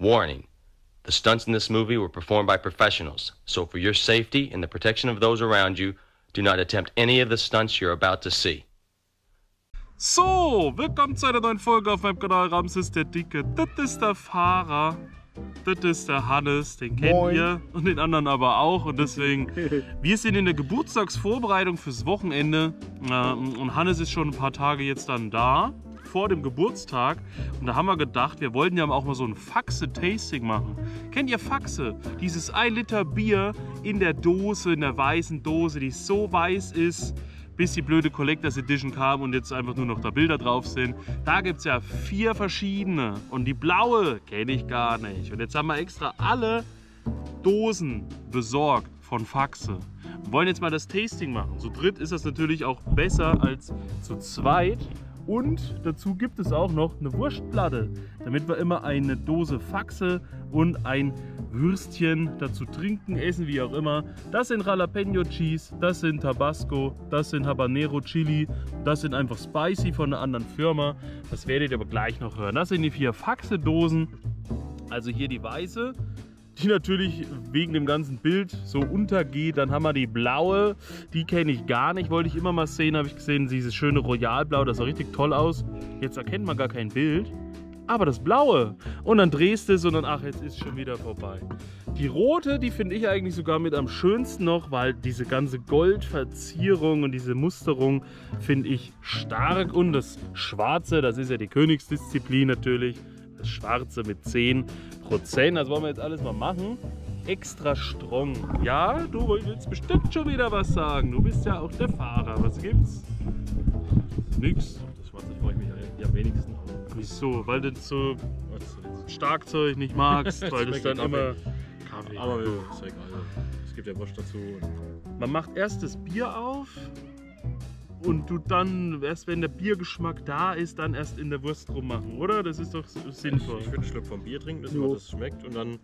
Warning The stunts in this movie were performed by professionals, so for your safety and the protection of those around you, do not attempt any of the stunts you're about to see. So, willkommen zu einer neuen Folge auf meinem Kanal Ramses der Dicke. Das ist der Fahrer. Das ist der Hannes, den kennt Moin. ihr und den anderen aber auch. Und deswegen, wir sind in der Geburtstagsvorbereitung fürs Wochenende. Ähm, Und Hannes ist schon ein paar Tage jetzt dann da, vor dem Geburtstag. Und da haben wir gedacht, wir wollten ja auch mal so ein Faxe-Tasting machen. Kennt ihr Faxe? Dieses 1 Liter Bier in der Dose, in der weißen Dose, die so weiß ist, bis die blöde Collectors Edition kam und jetzt einfach nur noch da Bilder drauf sind. Da gibt es ja vier verschiedene. Und die blaue kenne ich gar nicht. Und jetzt haben wir extra alle Dosen besorgt von Faxe. Wir wollen jetzt mal das Tasting machen. Zu dritt ist das natürlich auch besser als zu zweit. Und dazu gibt es auch noch eine Wurstplatte, damit wir immer eine Dose Faxe und ein Würstchen dazu trinken, essen, wie auch immer. Das sind Jalapeno Cheese, das sind Tabasco, das sind Habanero Chili, das sind einfach Spicy von einer anderen Firma. Das werdet ihr aber gleich noch hören. Das sind die vier Faxe-Dosen. Also hier die weiße, die natürlich wegen dem ganzen Bild so untergeht. Dann haben wir die blaue, die kenne ich gar nicht, wollte ich immer mal sehen, habe ich gesehen, dieses schöne Royalblau, das sah richtig toll aus. Jetzt erkennt man gar kein Bild, aber das blaue. Und dann drehst du es und dann, ach, jetzt ist schon wieder vorbei. Die rote, die finde ich eigentlich sogar mit am schönsten noch, weil diese ganze Goldverzierung und diese Musterung finde ich stark. Und das schwarze, das ist ja die Königsdisziplin natürlich, das schwarze mit 10 Prozent. Das wollen wir jetzt alles mal machen. Extra strong. Ja, du willst bestimmt schon wieder was sagen. Du bist ja auch der Fahrer. Was gibt's? Nix. Das Schwarze freue ich mich eigentlich am wenigsten. Wieso? Weil du so? Starkzeug nicht magst, weil du Schmeckt dann immer Kaffee. Aber ist ja egal. Es gibt ja Wurst dazu. Man macht erst das Bier auf und du dann, erst wenn der Biergeschmack da ist, dann erst in der Wurst rummachen, oder? Das ist doch sinnvoll. Ich würde einen Schluck vom Bier trinken, dass Jo. das schmeckt. Und dann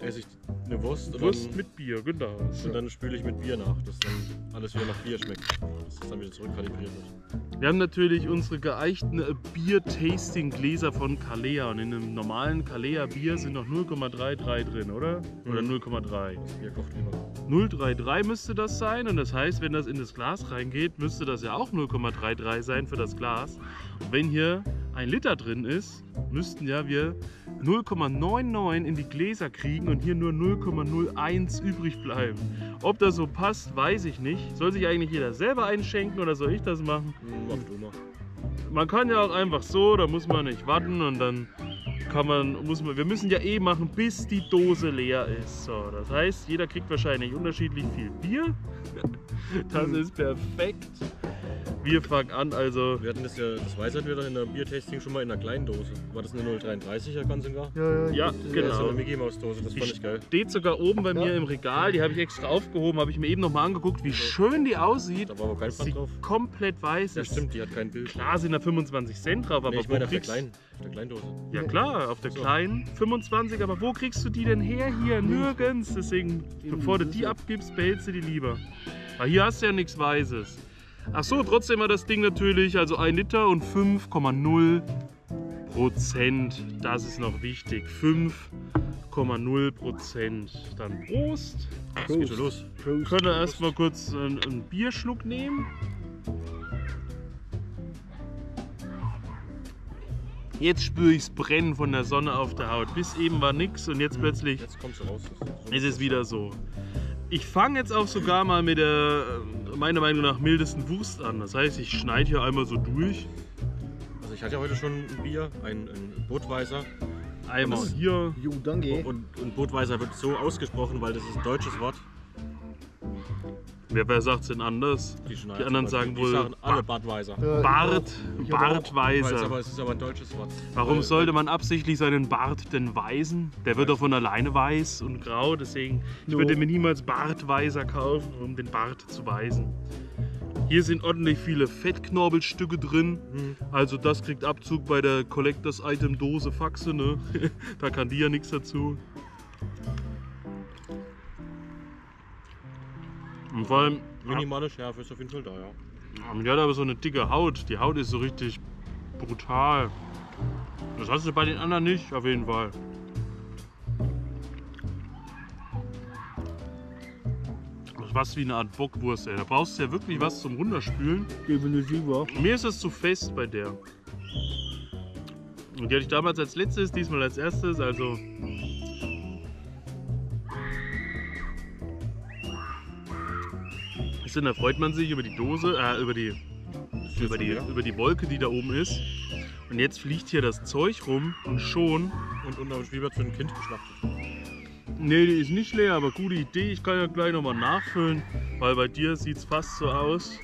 esse ich eine Wurst. Wurst dann, mit Bier, genau. und dann spüle ich mit Bier nach, dass dann alles wieder nach Bier schmeckt. Dass es dann wieder zurückkalibriert wird. Wir haben natürlich unsere geeichten äh, Bier-Tasting-Gläser von Kalea und in einem normalen Kalea-Bier sind noch 0,33 drin, oder? Oder Mhm. 0,3. Das Bier kocht immer. 0,33 müsste das sein und das heißt, wenn das in das Glas reingeht, müsste das ja auch 0,33 sein für das Glas. Und wenn hier ein Liter drin ist, müssten ja wir 0,99 in die Gläser kriegen und hier nur 0,01 übrig bleiben. Ob das so passt, weiß ich nicht. Soll sich eigentlich jeder selber einschenken oder soll ich das machen? Hm, Mach du mal. Man kann ja auch einfach so, da muss man nicht warten und dann kann man, muss man, wir müssen ja eh machen, bis die Dose leer ist. So, das heißt, jeder kriegt wahrscheinlich unterschiedlich viel Bier. Das ist perfekt. Wir fangen an, also. Wir hatten das ja, das weiß wieder in der Biertasting schon mal in einer kleinen Dose. War das eine 0,33er ganz sogar? Ja, Ja, so genau. eine Mickey Maus Dose, das Die fand ich geil. steht sogar oben bei mir im Regal, die habe ich extra aufgehoben, habe ich mir eben nochmal angeguckt, wie schön die aussieht. Da war aber kein Sie Pfand drauf. komplett weiß Ja stimmt, die hat kein Bild. Klar sind da 25 Cent drauf, aber Nee, ich wo meine auf der kleinen, auf der kleinen Dose. Ja klar, auf der So. kleinen 25, aber wo kriegst du die denn her hier? Nirgends. Deswegen, bevor du die abgibst, behältst du die lieber. Aber hier hast du ja nichts Weißes. Ach so, trotzdem war das Ding natürlich, also 1 Liter und 5,0 Prozent. Das ist noch wichtig. 5,0 Prozent. Dann Prost. Das geht schon los. Wir können erstmal kurz einen, einen Bierschluck nehmen. Jetzt spüre ich es brennen von der Sonne auf der Haut. Bis eben war nix und jetzt plötzlich Jetzt kommst du raus. Ist es wieder so. Ich fange jetzt auch sogar mal mit der, äh, meiner Meinung nach, mildesten Wurst an. Das heißt, ich schneide hier einmal so durch. Also ich hatte ja heute schon ein Bier, ein, ein Budweiser. Einmal hier. Jo, danke. Und, und Budweiser wird so ausgesprochen, weil das ist ein deutsches Wort. Wer, wer sagt es denn anders? Die, Die anderen sagen die wohl sagen alle ich Bart, Bartweiser. aber, es ist aber ein deutsches Wort. Warum Weil- sollte man absichtlich seinen Bart denn weisen? Der wird doch von alleine weiß und grau, deswegen ich würde mir niemals Bartweiser kaufen, um den Bart zu weisen. Hier sind ordentlich viele Fettknorbelstücke drin. Mhm. Also das kriegt Abzug bei der Collectors Item Dose Faxe, ne? da kann die ja nichts dazu. Und vor allem. Minimale Schärfe ist auf jeden Fall da, ja. Und die hat aber so eine dicke Haut. Die Haut ist so richtig brutal. Das hast du bei den anderen nicht, auf jeden Fall. was wie eine Art Bockwurst, ey. Da brauchst du ja wirklich was zum Runterspülen. Definitiver. Mir ist das zu fest bei der. Und die hatte ich damals als letztes, diesmal als erstes, also Bisschen, da freut man sich über die Dose, äh, über die, über die, über die Wolke, die da oben ist. Und jetzt fliegt hier das Zeug rum und schon. Und unter dem Schwiebert für ein Kind geschlachtet. Nee, die ist nicht leer, aber gute Idee. Ich kann ja gleich nochmal nachfüllen, weil bei dir sieht es fast so aus,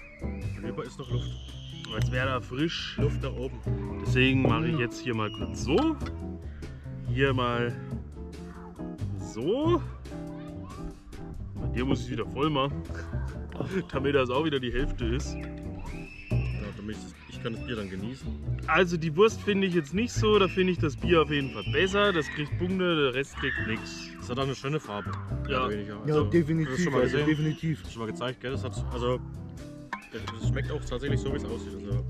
Lieber ist noch Luft. als wäre da frisch. Luft da oben. Deswegen mache ich jetzt hier mal kurz so. Hier mal so. Bei dir muss ich es wieder voll machen. Damit das auch wieder die Hälfte ist. Ja, damit ich, das, ich kann das Bier dann genießen. Also die Wurst finde ich jetzt nicht so. Da finde ich das Bier auf jeden Fall besser. Das kriegt Punkte, der Rest kriegt nichts. Das hat auch eine schöne Farbe. Ja. weniger. Ja, Also, du definitiv, schon mal also definitiv. Du schon mal gezeigt, gell? Das hat, also, das schmeckt auch tatsächlich so, wie es aussieht. Also,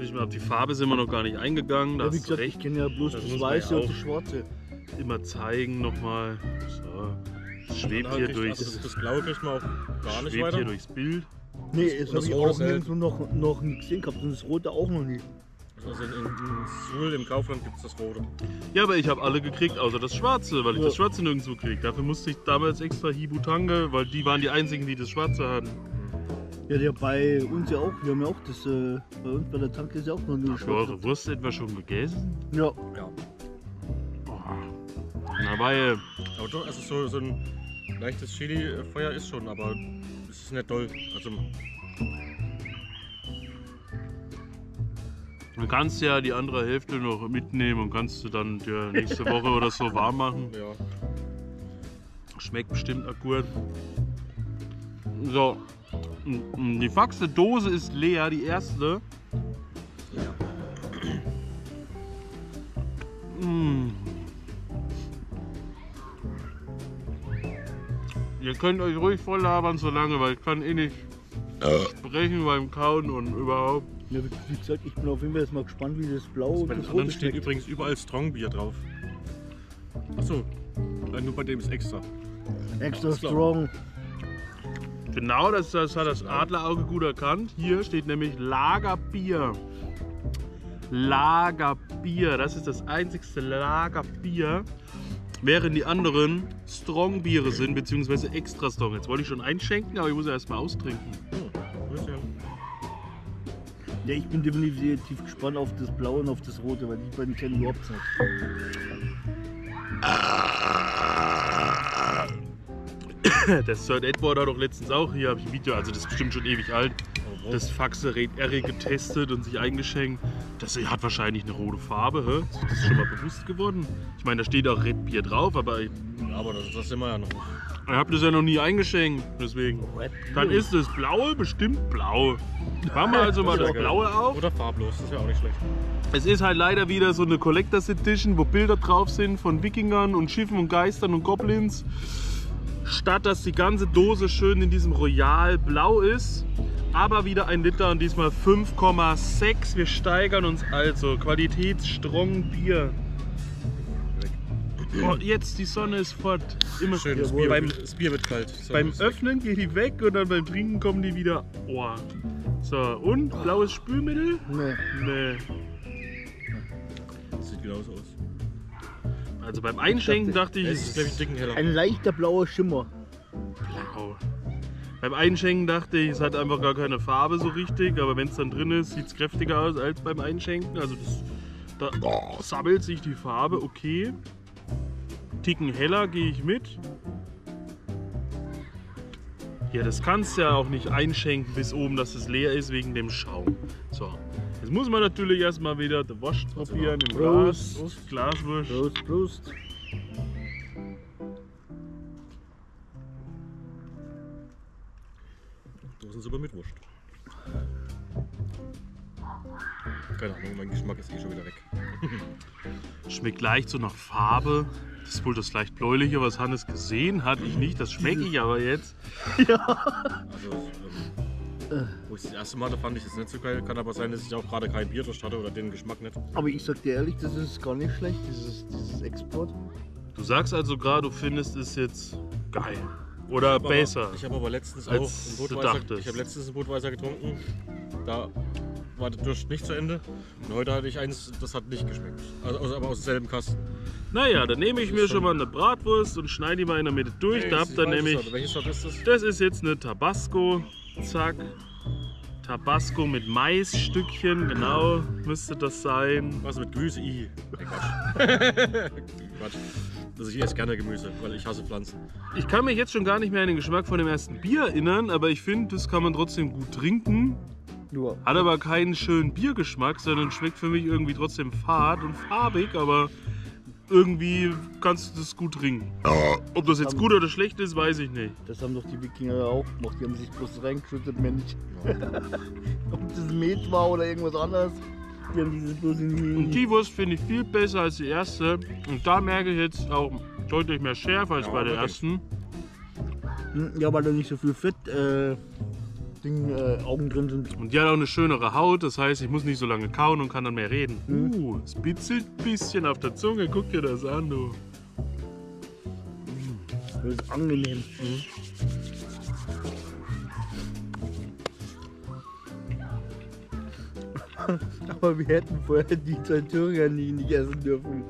Ich mal, auf die Farbe sind wir noch gar nicht eingegangen. Da Ja, wie gesagt, recht. ich kenne ja bloß Das das, ja Weiße und das Schwarze. Immer zeigen nochmal. So. Das schwebt hier kriegt- durchs, Also das, Blaue kriegt man auch gar nicht schwebt weiter. hier durchs Bild. Nee, Das- habe ich auch halt- nirgendwo noch, noch nie gesehen gehabt und das Rote auch noch nie. Also in, in, in Suhl im Kaufland gibt es das Rote. Ja, aber ich habe alle gekriegt, außer das Schwarze, weil ich Ja. das Schwarze nirgendwo krieg. Dafür musste ich damals extra Hibutange, weil die waren die einzigen, die das Schwarze hatten. Ja, der bei uns ja auch. Wir haben ja auch das, äh, bei uns bei der Tanke ist ja auch noch nur Habt ihr eure Wurst etwa schon gegessen? Ja, Ja. Na, weil, Aber doch, also so, so ein leichtes Chili-Feuer ist schon, aber es ist nicht doll. Also, du kannst ja die andere Hälfte noch mitnehmen und kannst du dann dir nächste Woche oder so warm machen. ja. Schmeckt bestimmt auch gut. So, die Faxe Dose ist leer, die erste. Mm. Ihr könnt euch ruhig voll labern so lange, weil ich kann eh nicht sprechen beim Kauen und überhaupt. ja wie, gesagt, ich bin auf jeden Fall jetzt mal gespannt, wie das Blau und Bei den das anderen Rote steht schmeckt. übrigens überall Strongbier drauf. Achso, nur bei dem ist extra. Extra strong. Genau, das, das hat das Adlerauge gut erkannt. Hier steht nämlich Lagerbier. Lagerbier, das ist das einzigste Lagerbier. Während die anderen Strongbiere sind, beziehungsweise extra strong. Jetzt wollte ich schon einschenken, aber ich muss ja erstmal austrinken. Ja, ich bin definitiv gespannt auf das Blaue und auf das Rote, weil die beiden kennen ich überhaupt nicht. Das Third Edward hat doch letztens auch, hier habe ich ein Video, also das ist bestimmt schon ewig alt, das Faxe Red R getestet und sich eingeschenkt. Das hat wahrscheinlich eine rote Farbe, hä? Ist das schon mal bewusst geworden? Ich meine, da steht auch Red Bier drauf, aber ich, Ja, aber das, das sind wir ja noch ich habe das ja noch nie eingeschenkt, deswegen. Dann ist das Blaue bestimmt blau. Machen wir also mal das Blaue auf. Oder farblos, das wäre auch nicht schlecht. Es ist halt leider wieder so eine Collectors Edition, wo Bilder drauf sind von Wikingern und Schiffen und Geistern und Goblins. Statt dass die ganze Dose schön in diesem Royal Blau ist. Aber wieder ein Liter und diesmal 5,6. Wir steigern uns also. Qualitätsstrong Bier. Oh, jetzt die Sonne ist fort. Immer Schön, das. Bier, beim, das Bier wird kalt. So, beim Öffnen geht die weg und dann beim Trinken kommen die wieder. Oh. So, und blaues Spülmittel? Nee. Nee. Das sieht genauso aus. Also beim Einschenken dachte ich, Es ist glaube ich, dicken heller. Ein leichter blauer Schimmer. blau. Beim Einschenken dachte ich, es hat einfach gar keine Farbe so richtig, aber wenn es dann drin ist, sieht es kräftiger aus als beim Einschenken. Also das, da oh, sammelt sich die Farbe, okay. Ticken heller gehe ich mit. Ja, das kannst du ja auch nicht einschenken bis oben, dass es leer ist wegen dem Schaum. So, jetzt muss man natürlich erstmal wieder die Wurst probieren im Glas. Prost. Glaswurst. Prost, Prost. Dosensuppe mit Wurst. Keine Ahnung, mein Geschmack ist eh schon wieder weg. Schmeckt leicht so nach Farbe. Das ist wohl das leicht bläuliche, was Hannes gesehen hat. Ich nicht, das schmecke ich aber jetzt. Also, ähm, wo ich das erste Mal hatte, fand ich das nicht so geil. Kann aber sein, dass ich auch gerade kein Bier durch hatte oder den Geschmack nicht. Aber ich sag dir ehrlich, das ist gar nicht schlecht, dieses, dieses Export. Du sagst also gerade, du findest es jetzt geil. Oder hab aber- besser. Ich habe aber letztens auch einen dachtest. ich habe letztens einen Brotweißer getrunken. Da war der Durst nicht zu Ende. Und heute hatte ich eins, das hat nicht geschmeckt. Also, also aber aus demselben Kasten. Naja, dann nehme ich mir schon mal eine Bratwurst und schneide die mal in der Mitte durch. Hey, da habt ist ihr nämlich. Welche Sorte ist das? Das ist jetzt eine Tabasco. Zack. Tabasco mit Maisstückchen, genau, müsste das sein. Was mit Gemüse? I. Nee, Quatsch. Quatsch. Also ich esse gerne Gemüse, weil ich hasse Pflanzen. Ich kann mich jetzt schon gar nicht mehr an den Geschmack von dem ersten Bier erinnern, aber ich finde, das kann man trotzdem gut trinken. Nur. Hat aber keinen schönen Biergeschmack, sondern schmeckt für mich irgendwie trotzdem fad und farbig, aber irgendwie kannst du das gut trinken. Ob das jetzt gut oder schlecht ist, weiß ich nicht. Das haben doch die Wikinger auch gemacht. Die haben sich bloß reingeschüttet, mehr nicht. Ob das Met war oder irgendwas anderes. Die haben dieses bloß in Und die. Wurst finde ich viel besser als die erste. Und da merke ich jetzt auch deutlich mehr Schärfe als Ja, bei der wirklich. ersten. Hm, Ja, weil da nicht so viel Fett äh, Ding, äh, Augen drin sind. Und die hat auch eine schönere Haut, das heißt, ich muss nicht so lange kauen und kann dann mehr reden. Uh, es bitzelt ein bisschen auf der Zunge, guck dir das an, du. Das ist angenehm. Aber wir hätten vorher die zwei Thüringer nie nicht essen dürfen.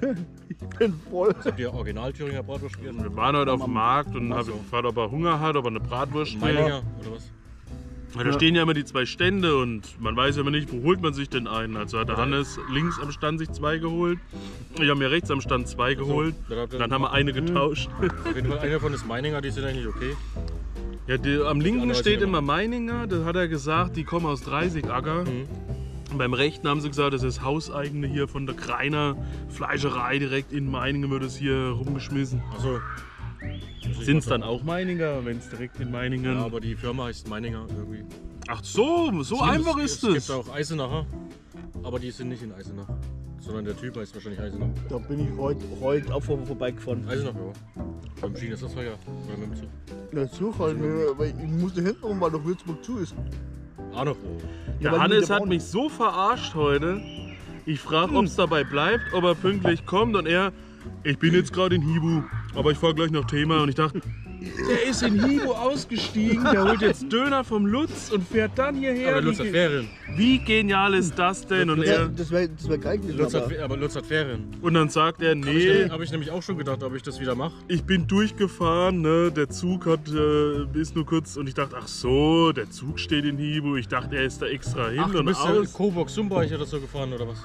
ich bin voll. Habt ihr Original Thüringer Bratwurst gegessen? Wir waren heute auf dem Markt und Ach habe so. gefragt, ob er Hunger hat, ob er eine Bratwurst will. Meininger oder was? Ja, Da stehen ja immer die zwei Stände und man weiß ja immer nicht, wo holt man sich denn einen. Also hat der Hannes links am Stand sich zwei geholt. Ich habe mir rechts am Stand zwei geholt. dann haben wir eine getauscht. Auf jeden Fall einer davon ist Meininger, die sind eigentlich okay. Ja, die, am linken steht immer Meininger, da hat er gesagt, die kommen aus Dreißigacker. Und beim rechten haben sie gesagt, das ist hauseigene hier von der Kreiner Fleischerei direkt in Meiningen wird es hier rumgeschmissen. Achso. Sind es dann auch Meininger, wenn es direkt in Meiningen... Ja, aber die Firma heißt Meininger irgendwie. Ach so, so einfach ist es. Es es. gibt auch Eisenacher, aber die sind nicht in Eisenach. Sondern der Typ heißt wahrscheinlich Eisenach. Da bin ich heute heut auch vor, vorbeigefahren. Eisenach, ja. Beim Schienen ist das ja. Oder mit dem Zug. Der Zug halt, ne, weil ich musste hinten rum, weil doch Würzburg zu ist. Ah, noch. Der weil Hannes der hat Braun- mich so verarscht heute. Ich frage, ob es dabei bleibt, ob er pünktlich kommt und er, ich bin jetzt gerade in Hibu, aber ich fahre gleich nach Thema und ich dachte, der ist in Hibu ausgestiegen, der holt jetzt Döner vom Lutz und fährt dann hierher. Aber Lutz wie, hat Ferien. wie genial ist das denn? Und, Ja, er, das wäre das wär geil gewesen. Lutz hat, aber- Fe- aber Lutz hat Ferien. und dann sagt er, Habe ich, nee, hab ich nämlich auch schon gedacht, ob ich das wieder mache. ich bin durchgefahren, ne? der Zug hat, äh, ist nur kurz und ich dachte, ach so, der Zug steht in Hibu. Ich dachte, er ist da extra hin Ach, du und bist ja aus. Coburg Sumbeich oder so gefahren oder was?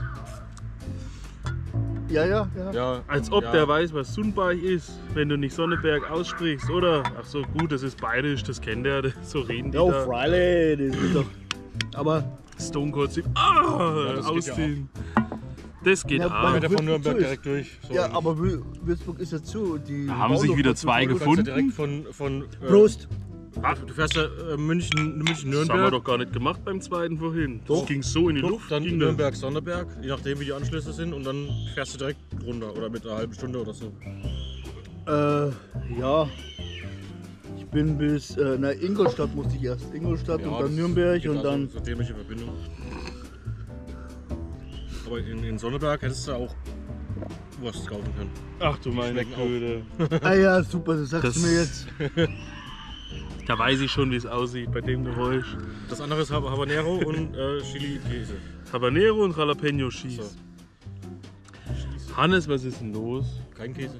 Ja, ja, ja. Ja. Als ob ja. der weiß, was Sundbach ist, wenn du nicht Sonneberg aussprichst, oder? Ach so, gut, das ist bayerisch, das kennt er, so reden die Ja, da. Freilich, das ist doch. Aber Stone Cold Steve, ah, das geht ja ausziehen. Das geht Ja, ab. Der von Nürnberg direkt durch. So. ja, aber Wür- Würzburg ist ja zu. Die Da haben sich wieder zwei gefunden. ja direkt von. von äh, Prost. Ach, du fährst ja äh, München, München, Das haben wir Nürnberg. doch gar nicht gemacht beim zweiten vorhin. Das Doch. ging so in die Doch, Luft. dann ging das. Nürnberg, Sonderberg, je nachdem wie die Anschlüsse sind und dann fährst du direkt runter oder mit einer halben Stunde oder so. Äh, ja. Ich bin bis. Äh, na, Ingolstadt musste ich erst. Ingolstadt und das dann Nürnberg geht und also dann. So dämliche Verbindung. Aber in, in Sonneberg hättest du auch Wurst kaufen können. Ach du meine schmecken auch. Güte. Ah ja, super, das sagst Das- du mir jetzt. Da weiß ich schon, wie es aussieht bei dem Geräusch. Das andere ist Hab- Habanero und äh, Chili-Käse. Habanero und Jalapeno Cheese. So. Hannes, was ist denn los? Kein Käse.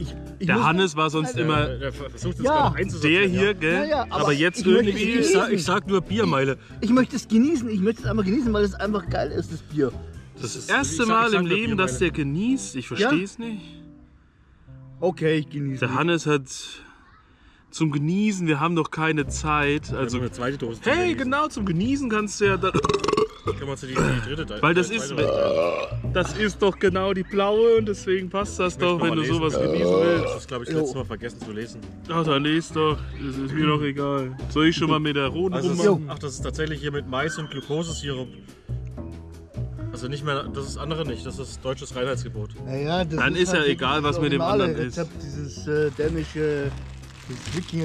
Ich, ich Der Hannes war sonst Alter. immer Der, der versucht Ja, der hier, ja. gell? Ja, ja, aber, aber jetzt ich irgendwie. Ich sag, ich sag nur Biermeile. Ich möchte es genießen, ich möchte es einfach genießen, weil es einfach geil ist, das Bier. Das ist- erste ich sag- Mal ich sag im Leben, dass der genießt. Ich verstehe es nicht. Okay, ich genieße Der es. Hannes hat zum Genießen, wir haben doch keine Zeit. Also eine zweite Dose. hey, genau, zum Genießen kannst du ja. Da, Können wir zu die, die dritte Teil. weil das ist, das ist doch genau die blaue und deswegen passt das doch, wenn du sowas genießen willst. Das glaube ich, das letzte Mal vergessen zu lesen. Ach, dann lest doch. Das ist mir doch egal. Soll ich schon mal mit der roten Also das, rummachen? ach, das ist tatsächlich hier mit Mais und Glukosesirup. Also nicht mehr, das ist andere nicht, das ist deutsches Reinheitsgebot. Naja, das Dann ist ja halt egal, was mit dem anderen ist. Rezept, Dieses äh, dänische.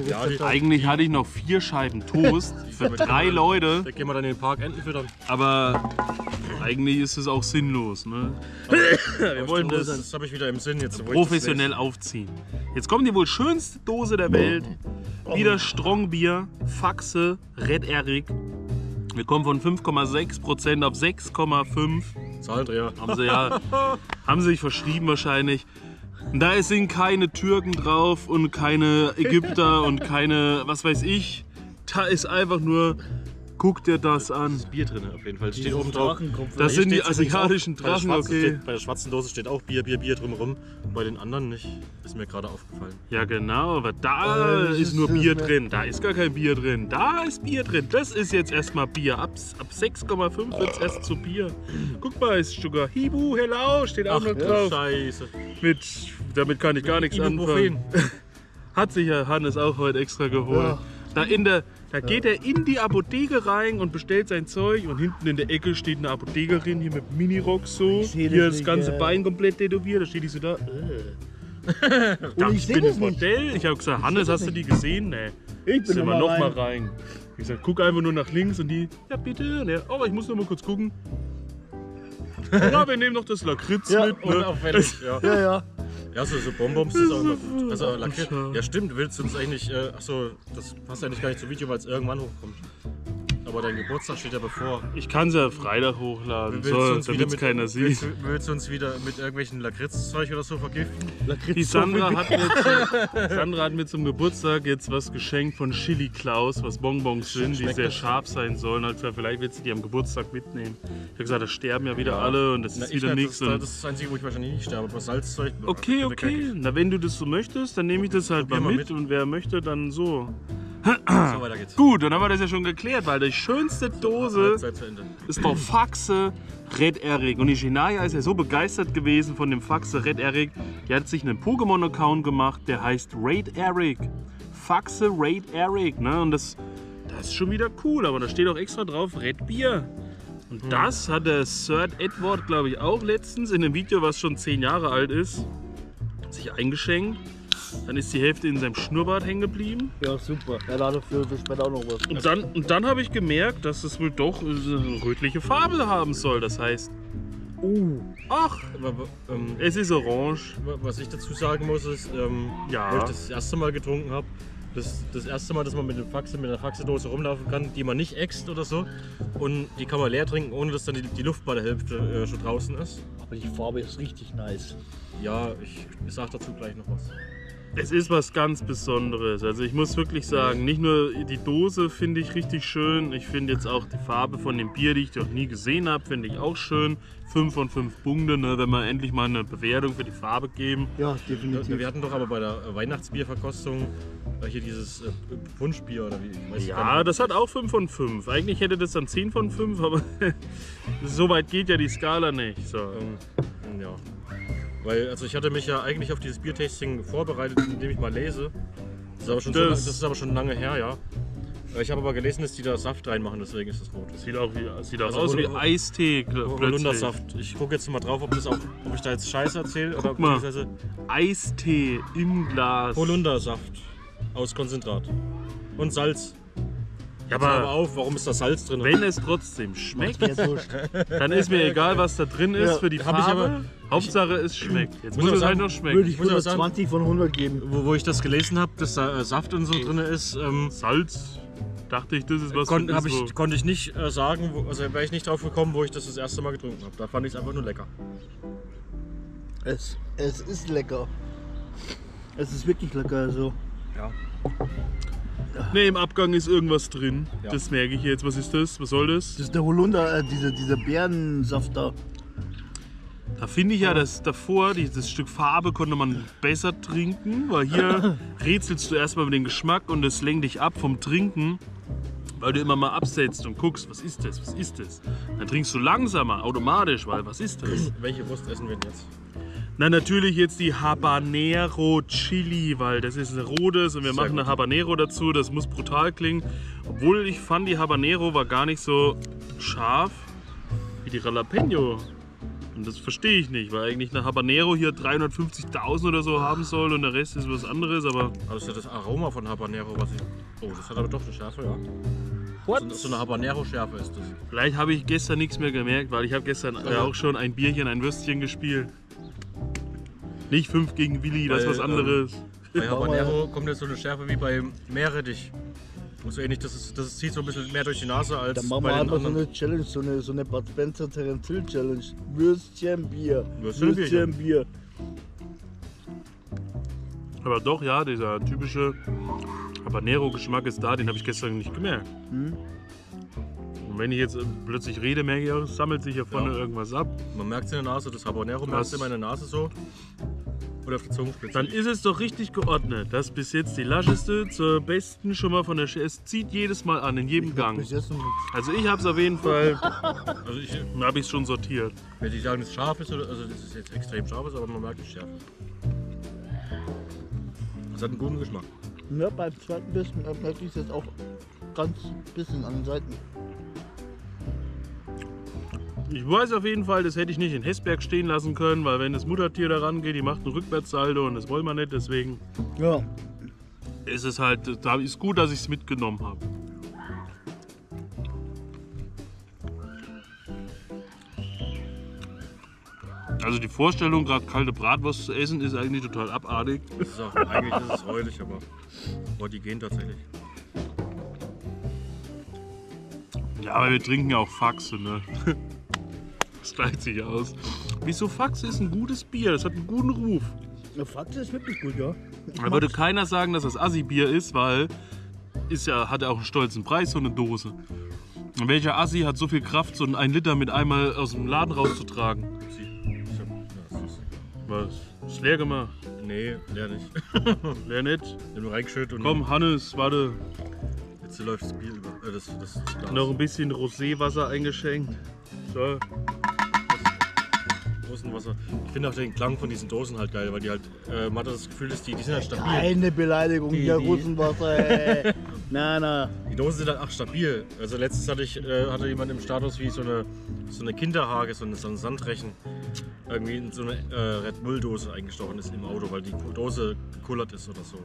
Ja, die- Eigentlich hatte ich noch vier Scheiben Toast für drei Leute, Da gehen wir dann in den Park Enten füttern. aber eigentlich ist es auch sinnlos. Ne? Wir wollen das, das habe ich wieder im Sinn jetzt. wo ich das professionell aufziehen. Jetzt kommt die wohl schönste Dose der Welt. Wieder Strongbier, Faxe, Red Eric. Wir kommen von 5,6% auf 6,5%. lese. Zahlendreher. Haben sie ja, haben sie sich verschrieben wahrscheinlich. Da sind keine Türken drauf und keine Ägypter und keine, was weiß ich. Da ist einfach nur, guck dir das an. Das Bier drin auf jeden Fall. Es steht oben drauf. Das sind die asiatischen bei Drachen, schwarzen okay. Steht, bei der schwarzen Dose steht auch Bier, Bier, Bier drumherum. Bei den anderen nicht. Ist mir gerade aufgefallen. Ja genau, aber da das ist ist nur das Bier drin. Da ist gar kein Bier drin. Da ist Bier drin. Das ist jetzt erstmal Bier. Ab, ab 6,5 wird es erst zu Bier. Guck mal, ist sogar Hibu Hello steht auch noch drauf. Scheiße. Mit, damit kann ich gar nichts Ibuprofen. anfangen. Hat sich ja Hannes auch heute extra geholt. Ja. Da, in der, da geht er in die Apotheke rein und bestellt sein Zeug und hinten in der Ecke steht eine Apothekerin hier mit Minirock so. Ich seh das Hier das nicht, ganze ja. Bein komplett tätowiert. Da steht die so da. Äh. Und ich seh bin das im nicht. Modell. Ich habe gesagt, Hannes, das hast du die gesehen? Nee. Ich bin Sind wir noch rein. mal rein. Ich gesagt, guck einfach nur nach links und die, ja bitte. Und er, oh, ich muss noch mal kurz gucken. Ja, wir nehmen noch das Lakritz Ja, mit. Ne? Unauffällig, ja. Ja, ja. Ja, so, so Bonbons ist auch immer gut. Also, schade. Ja, stimmt, willst du uns eigentlich. Äh, achso, das passt eigentlich gar nicht zum Video, weil es irgendwann hochkommt. Aber dein Geburtstag steht ja bevor. Ich kann sie ja Freitag hochladen, Willst so, du uns wieder damit keiner willst, sieht. du- willst du uns wieder mit irgendwelchen Lakritzzeug oder so vergiften? Lakritz Die Sandra hat, mir zum, Sandra hat mir zum Geburtstag jetzt was geschenkt von Chili Klaus, was Bonbons sind, die sehr das? scharf sein sollen. Halt, vielleicht wird sie die am Geburtstag mitnehmen. Ich habe gesagt, da sterben ja wieder alle und das Na, ist ich wieder nicht, nichts. das, und- das ist das Einzige, wo ich wahrscheinlich nicht sterbe. Aber Salzzeug. Okay, bitte okay. knackig. Na, wenn du das so möchtest, dann nehme ich das halt mal Probier mit, mal mit. und wer möchte, dann so. So, weiter geht's. Gut, dann haben wir das ja schon geklärt, weil die schönste Dose Halbzeit zu Ende. ist doch Faxe Red Eric. Und die Shinaya ist ja so begeistert gewesen von dem Faxe Red Eric, die hat sich einen Pokémon-Account gemacht, der heißt Raid Eric. Faxe Raid Eric, ne? Und das, das ist schon wieder cool, aber da steht auch extra drauf Red Bier. Und das hat der Sir Edward, glaube ich, auch letztens in einem Video, was schon zehn Jahre alt ist, sich eingeschenkt. Dann ist die Hälfte in seinem Schnurrbart hängen geblieben. Ja, super. Ja, da dafür für später auch noch was. Und dann, und dann habe ich gemerkt, dass es wohl doch äh, eine rötliche Farbe haben soll. Das heißt, Uh, ach, ähm, es ist orange. was ich dazu sagen muss, ist, ähm, Ja. wo ich das, das erste Mal getrunken habe, das, das erste Mal, dass man mit, dem Faxe, mit einer Faxedose rumlaufen kann, die man nicht äxt oder so. Und die kann man leer trinken, ohne dass dann die, die Luft bei der Hälfte äh, schon draußen ist. aber die Farbe ist richtig nice. Ja, ich, ich sag dazu gleich noch was. Es ist was ganz Besonderes. Also ich muss wirklich sagen, nicht nur die Dose finde ich richtig schön, ich finde jetzt auch die Farbe von dem Bier, die ich noch nie gesehen habe, finde ich auch schön. 5 von 5 Punkte, ne, wenn wir endlich mal eine Bewertung für die Farbe geben. Ja, definitiv. wir hatten doch aber bei der Weihnachtsbierverkostung äh, hier dieses äh, Punschbier oder wie. Ich weiß Ja, nicht. das hat auch 5 von 5. Eigentlich hätte das dann 10 von 5, aber so weit geht ja die Skala nicht. So. Ähm, ja. Weil, also ich hatte mich ja eigentlich auf dieses Biertasting vorbereitet, indem ich mal lese. Das ist aber schon, so Das- das ist aber schon lange her, ja. Äh, Ich habe aber gelesen, dass die da Saft reinmachen, deswegen ist das rot. Sieht auch, wie, sieht Also aus wie Eistee. Holundersaft. Ich gucke jetzt mal drauf, ob, das auch, ob ich da jetzt Scheiße erzähle oder Guck mal. beziehungsweise Eistee im Glas. Holundersaft aus Konzentrat. Und Salz. Aber aber auf, warum ist da Salz drin? wenn es trotzdem schmeckt, dann ist mir egal, was da drin ist Ja, für die ich Farbe. aber- Hauptsache es schmeckt. Jetzt Muss muss es halt sagen, noch Würde schmecken. ich muss aber 120 von 100 geben. wo, wo ich das gelesen habe, dass da äh, Saft und so drin ist, ähm, Salz. Dachte ich, das ist was kon ich, konnte ich nicht äh, sagen, wo, also wäre ich nicht drauf gekommen, wo ich das das erste Mal getrunken habe. Da fand ich es einfach nur lecker. Es, es ist lecker. Es ist wirklich lecker. Also. Ja. Ne, im Abgang ist irgendwas drin. Ja. Das merke ich jetzt. Was ist das? Was soll das? Das ist der Holunder, äh, dieser, dieser Beerensaft da. Da finde ich ja, dass davor dieses Stück Farbe konnte man besser trinken, weil hier rätselst du erstmal mit dem Geschmack und es lenkt dich ab vom Trinken, weil du immer mal absetzt und guckst, was ist das, was ist das. Dann trinkst du langsamer, automatisch, weil was ist das? Welche Wurst essen wir denn jetzt? Na natürlich jetzt die Habanero Chili, weil das ist ein rotes und wir Sehr machen eine gut. Habanero dazu, das muss brutal klingen. Obwohl ich fand, die Habanero war gar nicht so scharf wie die Jalapeno. Und das verstehe ich nicht, weil eigentlich eine Habanero hier 350.000 oder so haben soll und der Rest ist was anderes, aber Also das ist ja das Aroma von Habanero, was ich. Oh, das hat aber doch eine Schärfe, ja. So, so eine Habanero-Schärfe ist das. Vielleicht habe ich gestern nichts mehr gemerkt, weil ich habe gestern äh, auch schon ein Bierchen, ein Würstchen gespielt. Nicht 5 gegen Willi, das ist was anderes. Bei Habanero kommt jetzt so eine Schärfe wie bei Meerrettich. Und so ähnlich, das, ist, das zieht so ein bisschen mehr durch die Nase als Dann machen bei wir einfach so anderen. eine Challenge, so eine, so eine Bud Spencer Terence Hill Challenge. Würstchenbier. Würstchenbierchen. Würstchenbier. Aber doch, ja, dieser typische Habanero-Geschmack ist da, den habe ich gestern nicht gemerkt. Hm? Und wenn ich jetzt äh, plötzlich rede, merke ich auch, es sammelt sich hier vorne Ja. irgendwas ab. Man merkt es in der Nase, das Habanero merkt Das- in meiner Nase so. Oder auf der Zungenspitze. Dann ist es doch richtig geordnet. Das ist bis jetzt die lascheste zur besten schon mal von der Sch Es zieht jedes Mal an, in jedem Gang. Bis jetzt noch nichts. Also ich habe es auf jeden Fall, also ich habe ich es schon sortiert. will nicht sagen, dass es scharf ist, oder, also das ist jetzt extrem scharf ist, aber man merkt die Schärfe. Das hat einen guten Geschmack. Ja, beim zweiten Bissen merke ich es jetzt auch ganz bisschen an den Seiten. Ich weiß auf jeden Fall, das hätte ich nicht in Hessberg stehen lassen können, weil wenn das Muttertier da rangeht, die macht einen Rückwärtssaldo und das wollen wir nicht. Deswegen Ja. ist es halt, da ist gut, dass ich es mitgenommen habe. Also die Vorstellung, gerade kalte Bratwurst zu essen, ist eigentlich total abartig. Das ist auch, eigentlich ist es räudig, aber boah, die gehen tatsächlich. Ja, aber wir trinken ja auch Faxe, ne? Das gleicht sich aus. Wieso Faxe ist ein gutes Bier? Das hat einen guten Ruf. Der Fakt ist wirklich gut, ja. Ich Da würde mag's. keiner sagen, dass das Assi-Bier ist, weil ist ja, hat ja auch einen stolzen Preis, so eine Dose. Und welcher Assi hat so viel Kraft, so ein Liter mit einmal aus dem Laden rauszutragen? Ich hab, Was? Ist leer gemacht. nee, leer nicht. Leer nicht. Reingeschüttet und Komm, Hannes, warte. Jetzt läuft das Bier über. Äh, das, das, das Glas. Noch ein bisschen Roséwasser eingeschenkt. So. Dosenwasser. Ich finde auch den Klang von diesen Dosen halt geil, weil die halt, äh, man hat das Gefühl, dass die, die sind halt stabil. Keine Beleidigung, Die- die- Russenwasser, ey. na, na. Die Dosen sind halt auch stabil. Also letztens hatte ich, äh, hatte jemand im Status wie so eine, so eine Kinderhage, so, eine, so ein Sandrechen, irgendwie in so eine äh, Red Bull Dose eingestochen ist im Auto, weil die Dose gekullert ist oder so.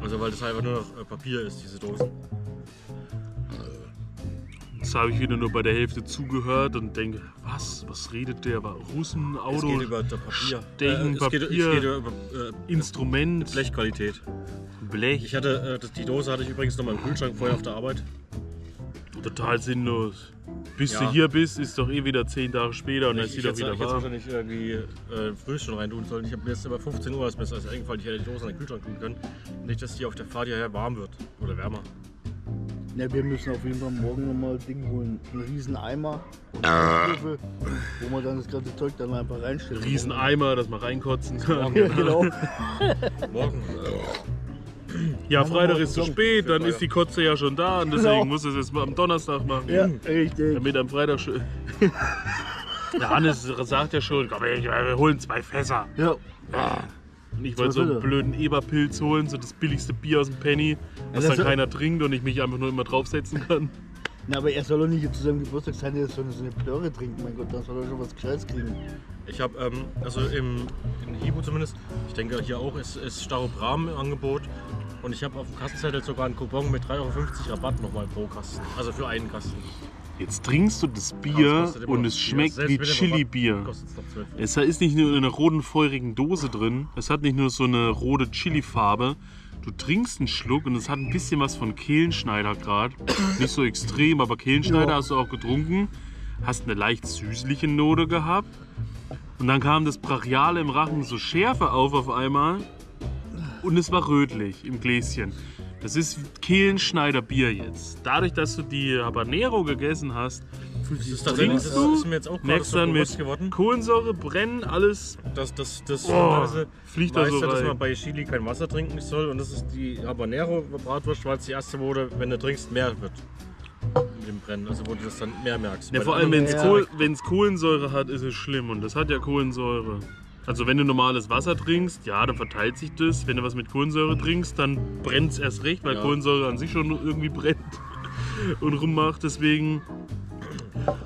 Also weil das einfach nur noch äh, Papier ist, diese Dosen. Jetzt habe ich wieder nur bei der Hälfte zugehört und denke, was? Was redet der? War Russen, Es Auto, geht über das Papier. Stechen, es, geht, es Papier. geht über äh, Instrument, Blechqualität. Blech. Ich hatte, äh, die Dose hatte ich übrigens noch mal im Kühlschrank vorher auf der Arbeit. Total sinnlos. Bis Ja. du hier bist, ist doch eh wieder zehn Tage später und dann ist hätte wieder ich hätte wahrscheinlich irgendwie äh, früh schon rein tun sollen. Ich habe mir jetzt über 15 Uhr ist mir das also eingefallen, ich hätte die Dose in den Kühlschrank tun können. Nicht, dass die auf der Fahrt hierher warm wird oder wärmer. Ja, wir müssen auf jeden Fall morgen nochmal Ding holen. Einen riesen Eimer und eine Stufe, wo man dann das ganze Zeug dann einfach reinstellt. Rieseneimer, dass man reinkotzen kann. Ja, genau. Morgen. Ja, Freitag ist zu spät, dann ist die Kotze ja schon da und deswegen Genau. muss es jetzt mal am Donnerstag machen. Ja, richtig. Damit am Freitag schön. Der Hannes sagt ja schon, komm, wir holen zwei Fässer. Ja, Und ich wollte so einen blöden Eberpilz holen, so das billigste Bier aus dem Penny, was das dann keiner trinkt und ich mich einfach nur immer draufsetzen kann. Na, aber er soll doch nicht zu seinem Geburtstag sein, der so eine, so eine Plöre trinken. Mein Gott, dann soll er schon was Gescheites kriegen. Ich habe, ähm, also im, in Hibu zumindest, ich denke hier auch, ist, ist Starobram im Angebot. Und ich habe auf dem Kassenzettel sogar einen Coupon mit 3,50 Euro Rabatt nochmal pro Kasten. Also für einen Kasten. Jetzt trinkst du das Bier immer und es schmeckt wie Chili-Bier. Rabatt kostet's noch 12 Euro. Es ist nicht nur in einer roten, feurigen Dose drin. Es hat nicht nur so eine rote Chili-Farbe. Du trinkst einen Schluck und es hat ein bisschen was von Kehlenschneider gerade. Nicht so extrem, aber Kehlenschneider Ja. hast du auch getrunken. Hast eine leicht süßliche Note gehabt. Und dann kam das Brachiale im Rachen so Schärfe auf auf einmal. Und es war rötlich im Gläschen. Das ist Kehlenschneider Bier jetzt. Dadurch, dass du die Habanero gegessen hast, Das ist tatsächlich, das trinkst du, ist mir jetzt auch merkst so dann bewusst mit geworden. Kohlensäure, Brennen, alles Das, das, das Oh, fliegt da weiß so ja, dass rein. man bei Chili kein Wasser trinken soll. Und das ist die Habanero Bratwurst, weil es die erste wurde, wenn du trinkst, mehr wird. Mit dem Brennen. Also wo du das dann mehr merkst. Ja, vor allem, wenn es Kohl, Kohlensäure hat, ist es schlimm. Und das hat ja Kohlensäure. Also wenn du normales Wasser trinkst, ja, dann verteilt sich das. Wenn du was mit Kohlensäure trinkst, dann brennt es erst recht, weil Ja. Kohlensäure an sich schon irgendwie brennt und rummacht. Deswegen,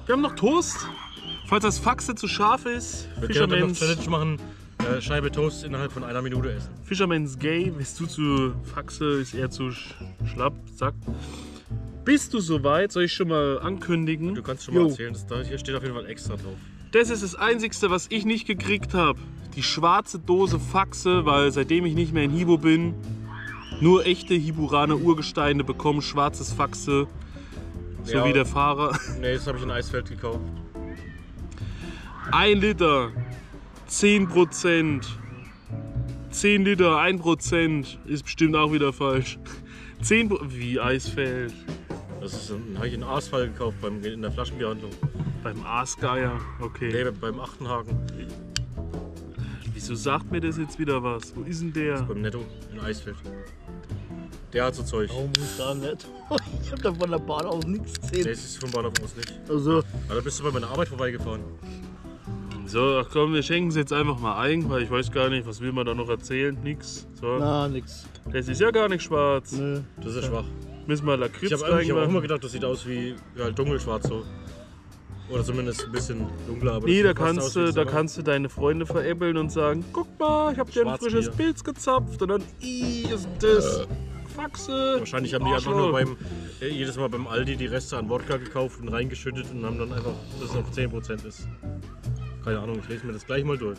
wir haben noch Toast. Falls das Faxe zu scharf ist, Wir noch Fischermensch. Challenge machen. äh, Scheibe Toast innerhalb von einer Minute essen. Fisherman's Gay, bist du zu Faxe, ist eher zu sch schlapp, zack. Bist du soweit? Soll ich schon mal ankündigen? Du kannst schon mal Jo. erzählen, das, da, hier steht auf jeden Fall extra drauf. Das ist das Einzigste, was ich nicht gekriegt habe. Die schwarze Dose Faxe, weil seitdem ich nicht mehr in Hibo bin, nur echte Hiburaner Urgesteine bekommen schwarzes Faxe. So Ja. wie der Fahrer. Nee, das habe ich in Eisfeld gekauft. Ein Liter, 10 Prozent. 10 Liter, 1 Prozent. Ist bestimmt auch wieder falsch. 10 Pro Wie Eisfeld. Das ist ein, habe ich in Asphalt gekauft beim, in der Flaschenbierhandlung. Beim Aasgeier. Okay. Nee, beim Achtenhaken, Wieso sagt mir das jetzt wieder was? Wo ist denn der? beim Netto in Eisfeld. Der hat so Zeug. Warum muss da nicht? Ich hab da von der Bahn aus nichts Nee, gesehen. das ist vom Bahnhof aus nicht. Also, Aber da bist du bei meiner Arbeit vorbeigefahren. So, ach komm, wir schenken es jetzt einfach mal ein, weil ich weiß gar nicht, was will man da noch erzählen? Nix. So. na, nix. Das ist ja gar nicht schwarz. Nö. Das ist schwach. Müssen wir Lakritz Ich habe eigentlich auch immer gedacht, das sieht aus wie ja, halt dunkelschwarz so. Oder zumindest ein bisschen dunkler. Aber Nee, das da kannst, aus du, da kannst du deine Freunde veräppeln und sagen, guck mal, ich hab dir ein frisches Pilz gezapft und dann, ih, ist das Faxe. Wahrscheinlich haben die einfach nur beim, äh, jedes Mal beim Aldi die Reste an Wodka gekauft und reingeschüttet und haben dann einfach, dass es auf 10% ist. Keine Ahnung, ich lese mir das gleich mal durch.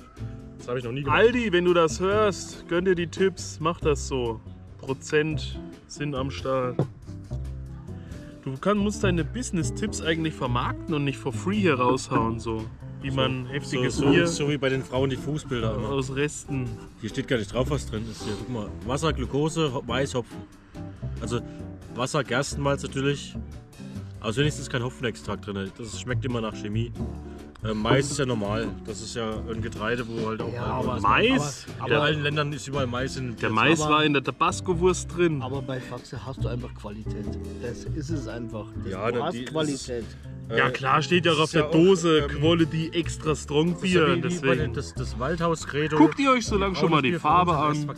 Das habe ich noch nie gemacht. Aldi, wenn du das hörst, gönn dir die Tipps, mach das so. Prozent sind am Start. Du kann, musst deine Business-Tipps eigentlich vermarkten und nicht for free hier raushauen, so. Wie man So, heftiges so, Bier so wie bei den Frauen die Fußbilder immer. aus Resten. Hier steht gar nicht drauf, was drin ist. Hier, guck mal. Wasser, Glucose, Ho- Mais, Hopfen. Also Wasser, Gerstenmalz natürlich. Aber wenigstens kein Hopfenextrakt drin. Das schmeckt immer nach Chemie. Äh, Mais ist ja normal. Das ist ja ein Getreide, wo halt auch Ja, aber-. Mais? in Der, allen Ländern ist überall Mais in der Mais aber- war in der Tabasco-Wurst drin. Aber bei Faxe hast du einfach Qualität. Das ist es einfach. Das Ja, du ne, hast die- das Qualität. Ja klar, steht ja auch das auf der ja auch, Dose ähm, Quality Extra Strong Das ja Bier. Deswegen. den, das, das Waldhaus Credo. Guckt ihr euch so lange schon mal die Farbe an.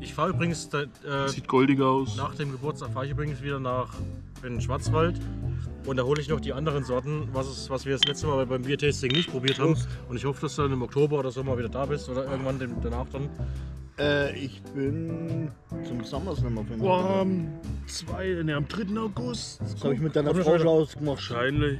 Ich fahre übrigens äh, Sieht goldig aus. nach dem Geburtstag fahre ich übrigens wieder nach in den Schwarzwald und da hole ich noch die anderen Sorten, was, es, was wir das letzte Mal beim Biertasting nicht probiert haben. Und ich hoffe, dass du dann im Oktober oder so mal wieder da bist oder irgendwann dem, danach dann. Äh, ich bin zum jeden Boah, Fall. am, zwei, ne, am 3. August. Das habe ich mit deiner Frau schon ausgemacht. Wahrscheinlich.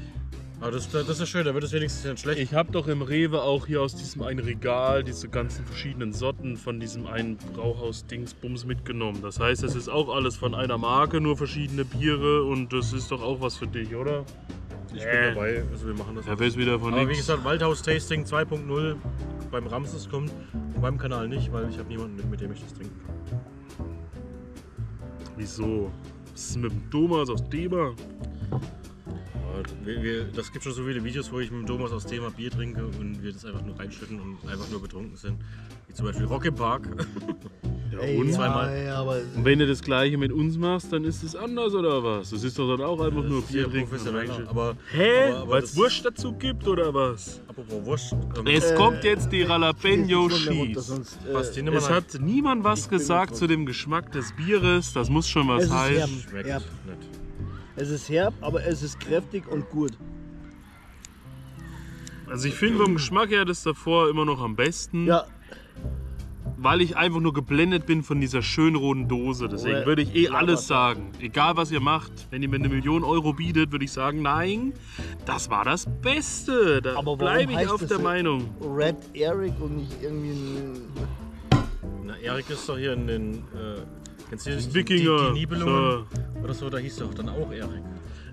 Aber das, das ist schön, da wird es wenigstens nicht schlecht. Ich habe doch im Rewe auch hier aus diesem einen Regal diese ganzen verschiedenen Sorten von diesem einen Brauhaus-Dingsbums mitgenommen. Das heißt, es ist auch alles von einer Marke, nur verschiedene Biere und das ist doch auch was für dich, oder? Ich äh. bin dabei, also wir machen das. Ja, weiß wieder von Aber wie gesagt, Waldhaus Tasting 2.0 beim Ramses kommt und beim Kanal nicht, weil ich habe niemanden, mit, mit dem ich das trinken kann. Wieso? Was ist mit dem Thomas aus Deber? Aber wir, wir, das gibt schon so viele Videos, wo ich mit dem Thomas aus Thema Bier trinke und wir das einfach nur reinschütten und einfach nur betrunken sind. Wie zum Beispiel Rock im Park. Ja, Ey, und? ja, zweimal. ja, aber Und wenn du das gleiche mit uns machst, dann ist es anders oder was? Das ist doch dann auch einfach nur Bier trinken. Aber, Hä? aber, aber Weil es Wurst dazu gibt oder was? Apropos Wurst. Ähm, Es Äh, kommt jetzt die runter, Cheese. äh, Es hat niemand was gesagt zu dem Geschmack des Bieres. Das muss schon was heißen. Schmeckt Herb. nicht. Es ist herb, aber es ist kräftig und gut. Also ich finde vom Geschmack her das davor immer noch am besten, Ja, weil ich einfach nur geblendet bin von dieser schönen roten Dose. Deswegen würde ich eh alles sagen. Egal was ihr macht, wenn ihr mir eine Million Euro bietet, würde ich sagen, nein, das war das Beste. Da bleibe ich auf der? Meinung. Red Eric und nicht irgendwie ein. Na, Erik ist doch hier in den. Äh, kennst du die, Wikinger. Die, die Nibelungen oder so, da hieß doch dann auch Erik.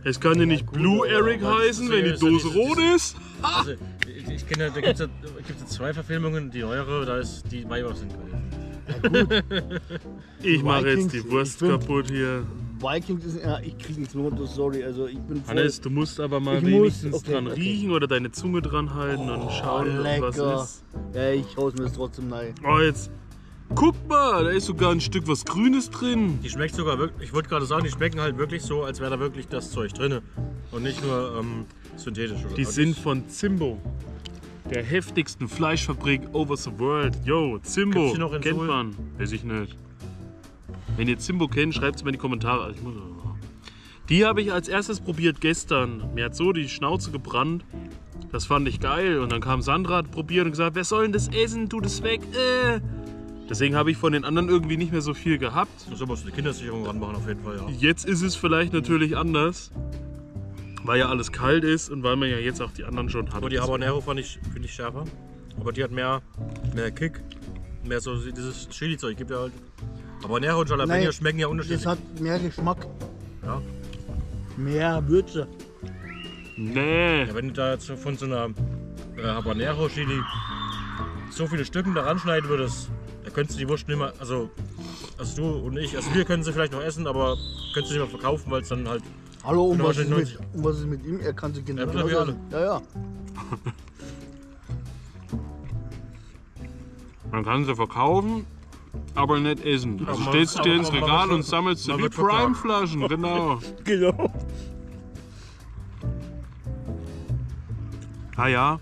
Es kann ja nicht gut, Blue Eric heißen, wenn die Dose rot ist. Also, ich, ich kenne, da gibt es ja, gibt's ja zwei Verfilmungen. Die neuere, da ist die Weiber sind geil. Ich mache jetzt die Wurst kaputt hier. Vikings ist. Ja, ich krieg nichts mehr runter, sorry. Also ich bin voll. Hannes, du musst aber mal Ich muss- wenigstens okay, dran okay. riechen oder deine Zunge dran halten und schauen, was lecker. ist. Ja, ich hau's mir das trotzdem rein. Oh, jetzt. Guck mal, da ist sogar ein Stück was Grünes drin. Die schmeckt sogar wirklich, ich wollte gerade sagen, die schmecken halt wirklich so, als wäre da wirklich das Zeug drin. Und nicht nur ähm, synthetisch. Oder? Die sind von Zimbo. Der heftigsten Fleischfabrik over the world. Yo, Zimbo. Die noch in kennt Suhl? man. Weiß ich nicht. Wenn ihr Zimbo kennt, schreibt es mir in die Kommentare. Die habe ich als erstes probiert gestern. Mir hat so die Schnauze gebrannt. Das fand ich geil. Und dann kam Sandra, hat probiert und gesagt, wer soll denn das essen? Tu das weg. Äh. Deswegen habe ich von den anderen irgendwie nicht mehr so viel gehabt. Da soll man so eine Kindersicherung ranmachen auf jeden Fall, ja. Jetzt ist es vielleicht natürlich anders. Weil ja alles kalt ist und weil man ja jetzt auch die anderen schon hat. Aber die Habanero fand ich, finde ich schärfer. Aber die hat mehr, mehr Kick. Mehr so dieses Chili-Zeug. Gibt ja halt. Habanero und Jalapeno Nein, schmecken ja Das unterschiedlich. hat mehr Geschmack, Ja. mehr Würze. Nee. ja, wenn du da jetzt von so einer äh, Habanero-Chili so viele Stücken da ranschneiden würdest, könntest du die Wurst nicht mehr. Also, also du und ich, also wir können sie vielleicht noch essen, aber könntest du nicht mehr verkaufen, weil es dann halt. Hallo, um Genau, was, ist mit, um was ist mit ihm? Er kann sich genau Ja, hab ich Ja, ja. Man kann sie verkaufen, aber nicht essen. Also stellst du dir ins Regal und sammelst man wie. Prime-Flaschen, genau. Genau. Ah ja,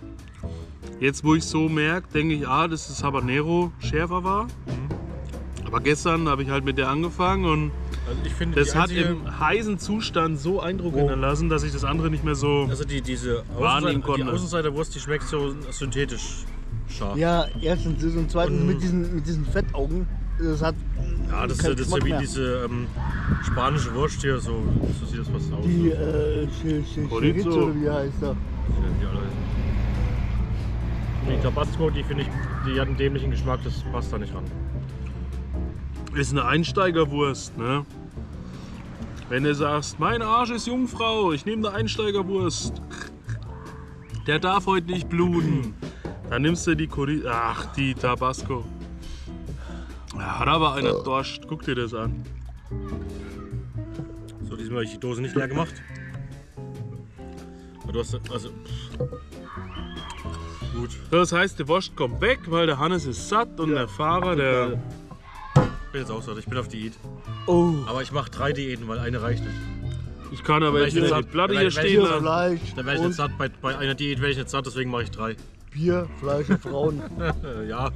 jetzt wo ich so merke, denke ich, ah, dass das Habanero schärfer war. Aber gestern habe ich halt mit der angefangen und Also ich finde, das hat im heißen Zustand so Eindruck hinterlassen, dass ich das andere nicht mehr so... Also die, diese Wahrnehmen Außenseiter, die konnte. Außenseiterwurst, die schmeckt so synthetisch scharf. Ja, erstens und zweitens Und- mit diesen, mit diesen Fettaugen. Das hat Ja, das, das ist ja wie mehr. diese ähm, spanische Wurst hier, so, so sieht das fast aus. Die so. äh, Ch- Ch- Chorizo. Oder wie heißt er? Heißen. Die Tabasco, die finde ich, die hat einen dämlichen Geschmack, das passt da nicht ran. Ist eine Einsteigerwurst, ne? Wenn du sagst, mein Arsch ist Jungfrau, ich nehme eine Einsteigerwurst. Der darf heute nicht bluten. Dann nimmst du die Cori Ach, die Tabasco. Ja, hat aber einer Dorscht. Guck dir das an. So, diesmal habe ich die Dose nicht leer gemacht. Aber du hast, also, pff. Gut. Das heißt, der Wurst kommt weg, weil der Hannes ist satt und der Fahrer, der. Ich bin jetzt auch satt, ich bin auf Diät. Oh, Aber ich mache drei Diäten, weil eine reicht nicht. Ich kann aber jetzt jetzt die Platte hier stehen jetzt lassen. Fleisch Dann wäre ich nicht satt, bei, bei einer Diät wäre ich nicht satt, deswegen mache ich drei. Bier, Fleisch und Frauen. Ja,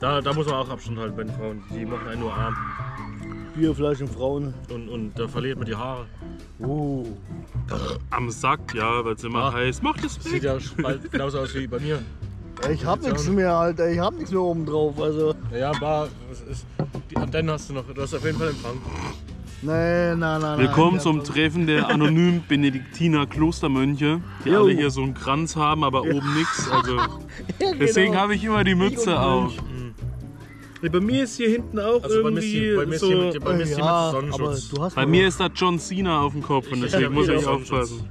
da, da muss man auch Abstand halten bei den Frauen. Die machen einen nur arm Bier, Fleisch und Frauen. und, und da verliert man die Haare. Oh. Am Sack, ja, weil es immer Ah. heißt. Mach das Sieht weg. ja bald genauso aus wie bei mir. Ja, Ich hab nichts mehr, Alter. Ich hab nichts mehr oben drauf. Also, Ja, ist, die Antennen hast du noch, du hast auf jeden Fall Empfang. nee, nein, nein, nein. Willkommen Ich zum Treffen der anonymen Benediktiner Klostermönche, die Jo. alle hier so einen Kranz haben, aber oben nichts. Also Ja, deswegen genau. habe ich immer die Mütze auf. Ja, bei mir ist hier hinten auch Also bei mir ist irgendwie hier, bei mir ist so. hier, mit- bei mir ist hier ja, mit aber Sonnenschutz. du hast Bei mir ist da John Cena auf dem Kopf und Ich- deswegen ich muss ich aufpassen.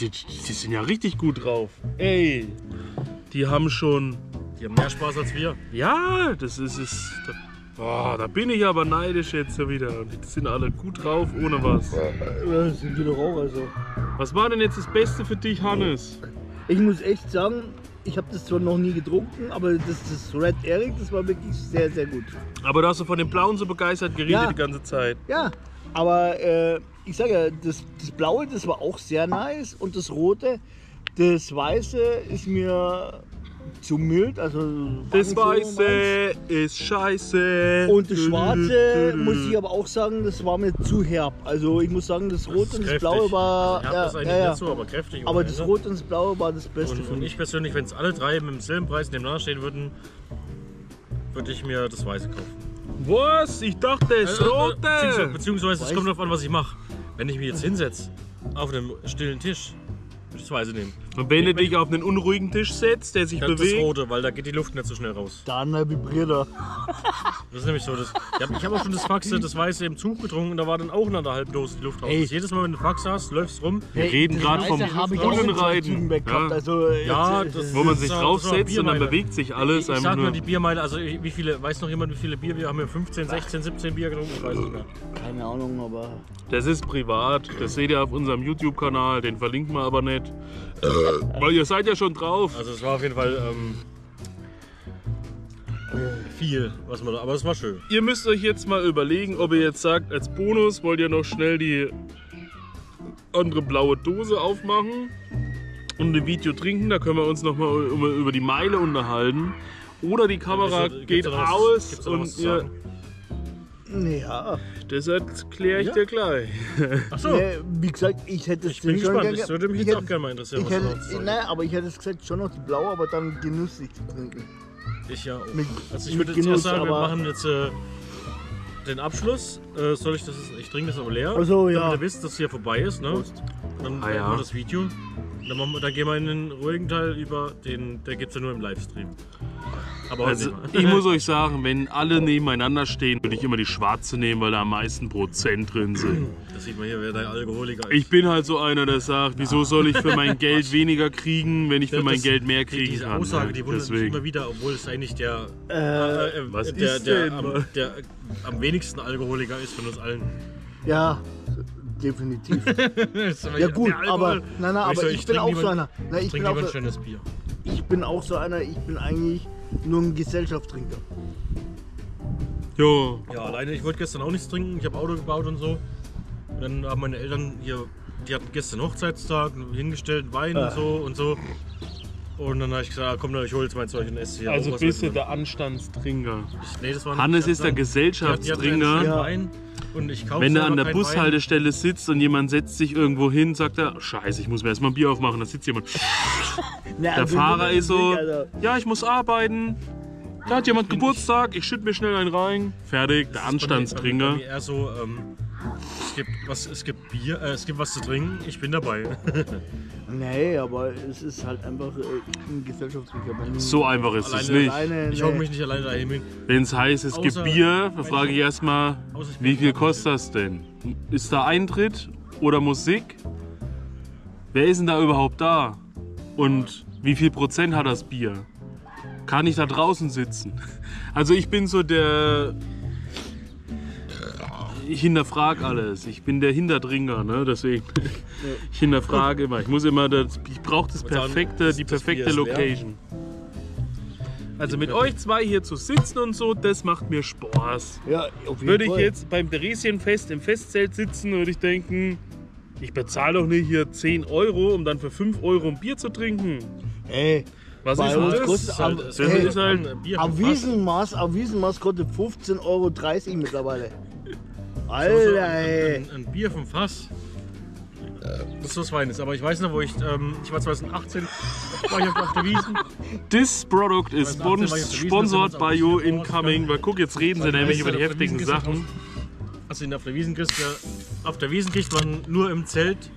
Die, die sind ja richtig gut drauf. Ey, die haben schon. Die haben mehr Spaß als wir. Ja, das ist es. Da, boah, da bin ich aber neidisch jetzt ja wieder. Die sind alle gut drauf, ohne was. Ja, das sind die doch auch, also. Was war denn jetzt das Beste für dich, Hannes? Ich muss echt sagen, ich habe das zwar noch nie getrunken, aber das, das Red Eric, das war wirklich sehr, sehr gut. Aber du hast von dem Blauen so begeistert geredet Ja. die ganze Zeit. Ja, aber äh, ich sage ja, das, das Blaue, das war auch sehr nice und das Rote, das Weiße ist mir zu mild, also Das. Weiße ist scheiße. Und das Schwarze, muss ich aber auch sagen, das war mir zu herb. Also ich muss sagen, das Rote und das kräftig. Blaue war. Ich hab Ja, das eigentlich ja, ja. nicht so, aber kräftig. Aber das Ende. Rote und das Blaue war das Beste Und, für und mich. ich persönlich, wenn es alle drei mit demselben Preis nebeneinander stehen würden, würde ich mir das Weiße kaufen. Was? Ich dachte, das Äh, äh, Beziehungsweise, Rote. beziehungsweise es Weiß- kommt darauf an, was ich mache. Wenn ich mich jetzt hinsetze, auf einem stillen Tisch, würde ich das Weiße nehmen. Und wenn du dich auf einen unruhigen Tisch setzt, der sich Das, das bewegt. Rote, weil da geht die Luft nicht so schnell raus. Dann äh, vibriert er. Das ist nämlich so. Das, ich habe hab auch schon das Faxe, das Weiße im Zug getrunken und da war dann auch in einer halben Dose die Luft raus. Ey. Jedes Mal, wenn du Faxe hast, läufst rum. Wir reden das gerade vom ich Bullenreiten. Ja. Also, äh, Ja, jetzt, das- Wo man sich draufsetzt und dann bewegt sich alles. Ich einfach sag nur. die Biermeile, also wie viele, weiß noch jemand, wie viele Bier wir haben? Wir 15, 16, 17 Bier getrunken, ich weiß nicht mehr. keine Ahnung, aber. Das ist privat. Das seht ihr auf unserem YouTube-Kanal. Den verlinken wir aber nicht. Weil ihr seid ja schon drauf. Also es war auf jeden Fall ähm, viel, was man da, aber es war schön. Ihr müsst euch jetzt mal überlegen, ob ihr jetzt sagt, als Bonus wollt ihr noch schnell die andere blaue Dose aufmachen und ein Video trinken. Da können wir uns noch mal über, die Meile unterhalten. Oder die Kamera gibt's geht aus und ihr. Ja, Das erkläre ich Ja? dir gleich. Achso, nee, wie gesagt, ich hätte es ich bin schon gespannt. gerne- Das würde mich ich jetzt hätte- auch gerne mal interessieren, Ich was du hätte, sagen nein, aber ich hätte es gesagt, schon noch die blaue, aber dann genüsslich zu trinken. Ich ja auch. Mit- also ich würde jetzt erst sagen, wir machen jetzt äh, den Abschluss. Äh, soll ich das? Ich trinke das aber leer. Ach so, ja. Damit ihr wisst, dass hier vorbei ist. Ne? Prost. Dann Ah, ja. wir das Video. Dann, machen wir, dann gehen wir in den ruhigen Teil über. Den, der gibt es ja nur im Livestream. Aber Also, ich muss euch sagen, wenn alle nebeneinander stehen, würde ich immer die schwarze nehmen, weil da am meisten Prozent drin sind. Das sieht man hier, wer der Alkoholiker ist. Ich bin halt so einer, der sagt, wieso soll ich für mein Geld weniger kriegen, wenn ich für Das- mein Geld mehr die- kriegen Diese kann. Aussage, ne? die wundert mich immer wieder, obwohl es eigentlich der, Äh, äh, was der, ist der, am, der am wenigsten Alkoholiker ist von uns allen. ja, definitiv. Ja gut, aber nein, nein, Ich aber ich, ich bin auch lieber- so einer. Nein, Ich ich bin trinke auch so, schönes Bier. ich bin auch so einer. Ich bin eigentlich nur ein Gesellschaftstrinker. Jo, Ja, alleine, ich wollte gestern auch nichts trinken. Ich habe Auto gebaut und so. Und dann haben meine Eltern hier, die hatten gestern Hochzeitstag hingestellt, Wein Ah. und so und so. Und dann habe ich gesagt, ah, komm, ich hole jetzt mein Zeug und esse hier. also bist du der Anstandstrinker. Ich- nee, das war nicht- Hannes ist der hab gesagt, die hatten- die hatten Gesellschaftstrinker. Ja. Wein und ich kaufe Wenn er an der Bushaltestelle sitzt und jemand setzt sich irgendwo hin, sagt er, scheiße, ich muss mir erstmal ein Bier aufmachen, da sitzt jemand. Na, Der also, Fahrer ist so, Alter. ja, ich muss arbeiten. Da hat jemand Geburtstag, ich schütte mir schnell einen rein. Fertig, der Wein. Anstandstrinker. eher so, ähm, es gibt was, es gibt Bier, äh, es gibt was zu trinken, ich bin dabei. Nee, aber es ist halt einfach äh, ein du So einfach ist es nicht. alleine, Ich nee. hocke mich nicht alleine dahin hin. Wenn es heißt, es gibt Außer- Bier, dann frage ich erstmal, Außer ich bin wie viel kostet das denn? Ist da Eintritt oder Musik? Wer ist denn da überhaupt da? Und wie viel Prozent hat das Bier? Kann ich da draußen sitzen? Also ich bin so der... Ich hinterfrage alles. Ich bin der Hinterdringer, ne? Deswegen. Ich hinterfrage immer. Ich muss immer das. Ich brauche das perfekte, die perfekte. Location. Also mit euch zwei hier zu sitzen und so, das macht mir Spaß. Ja, auf jeden Würde ich Fall. jetzt beim Theresienfest im Festzelt sitzen, würde ich denken, ich bezahle doch nicht hier 10 Euro, um dann für 5 Euro ein Bier zu trinken. Ey, Was Bei ist uns das? kostet- Das halt, das hey, ist halt ein Bier vom am. Wiesenmaß, am Wiesenmaß kostet 15,30 Euro mittlerweile. Alter, ein, ey. ein, ein Bier vom Fass. Das ist was Feines. Aber ich weiß noch, wo ich, ähm, ich war 2018, war ich auf, der Wiesen. This product is Wiesen, sponsored by you incoming. Weil guck, jetzt reden sie Weil nämlich über die heftigen Wiesn kriegst du Sachen. Also in auf der Wiesen kriegst du, auf der Wiesen kriegt man nur im Zelt